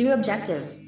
New objective.